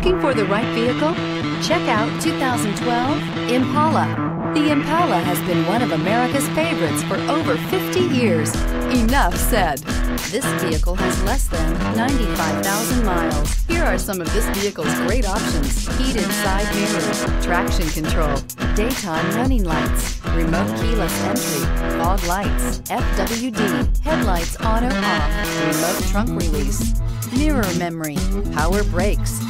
Looking for the right vehicle? Check out 2012 Impala. The Impala has been one of America's favorites for over 50 years. Enough said. This vehicle has less than 95,000 miles. Here are some of this vehicle's great options. Heated side mirrors, traction control, daytime running lights, remote keyless entry, fog lights, FWD, headlights auto off, remote trunk release, mirror memory, power brakes.